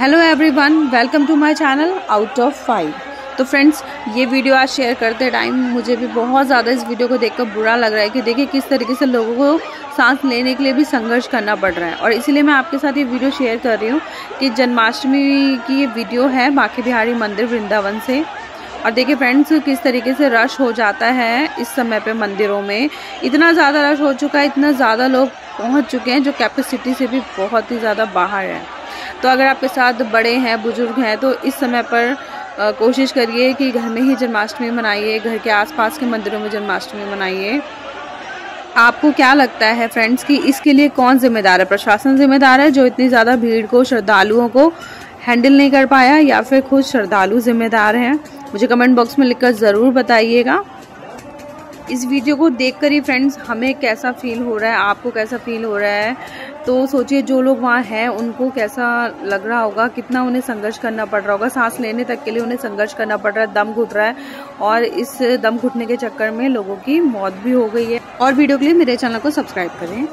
Hello everyone welcome to my channel out of five तो friends ये video आज share करते टाइम मुझे भी बहुत ज़्यादा इस वीडियो को देखकर बुरा लग रहा है कि देखिए किस तरीके से लोगों को सांस लेने के लिए भी संघर्ष करना पड़ रहा है। और इसीलिए मैं आपके साथ ये वीडियो शेयर कर रही हूँ कि जन्माष्टमी की ये वीडियो है बाकी बिहारी मंदिर वृंदावन से। और देखिए फ्रेंड्स किस तरीके से रश हो जाता है इस समय पे मंदिरों में। इतना ज़्यादा रश हो चुका है, इतना ज़्यादा लोग पहुँच चुके हैं जो कैपेसिटी से भी बहुत ही ज़्यादा बाहर है। तो अगर आपके साथ बड़े हैं, बुज़ुर्ग हैं तो इस समय पर कोशिश करिए कि घर में ही जन्माष्टमी मनाइए, घर के आसपास के मंदिरों में जन्माष्टमी मनाइए। आपको क्या लगता है फ्रेंड्स कि इसके लिए कौन जिम्मेदार है? प्रशासन जिम्मेदार है जो इतनी ज़्यादा भीड़ को, श्रद्धालुओं को हैंडल नहीं कर पाया या फिर खुद श्रद्धालु जिम्मेदार हैं? मुझे कमेंट बॉक्स में लिखकर ज़रूर बताइएगा। इस वीडियो को देखकर ही फ्रेंड्स हमें कैसा फील हो रहा है, आपको कैसा फील हो रहा है? तो सोचिए जो लोग वहाँ हैं, उनको कैसा लग रहा होगा, कितना उन्हें संघर्ष करना पड़ रहा होगा। सांस लेने तक के लिए उन्हें संघर्ष करना पड़ रहा है, दम घुट रहा है और इस दम घुटने के चक्कर में लोगों की मौत भी हो गई है। और वीडियो के लिए मेरे चैनल को सब्सक्राइब करें।